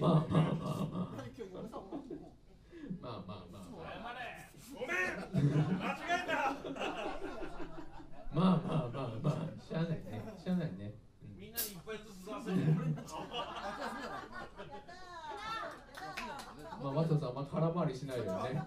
まあまあまあまあまあまあまあまあまあまあまあまあごめん間違えたまあまあまあまあしゃあないねしゃあないね、うんみんなにいっぱいずつ出せるまあ、マトさん、まあ空回りしないよね。